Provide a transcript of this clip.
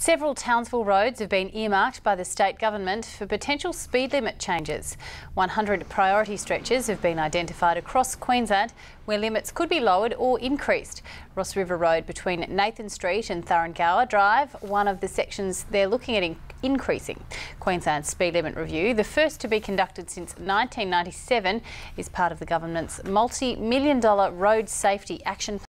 Several Townsville roads have been earmarked by the state government for potential speed limit changes. 100 priority stretches have been identified across Queensland where limits could be lowered or increased. Ross River Road between Nathan Street and Thuringowa Drive, one of the sections they're looking at in increasing. Queensland's speed limit review, the first to be conducted since 1997, is part of the government's multi-million dollar road safety action plan.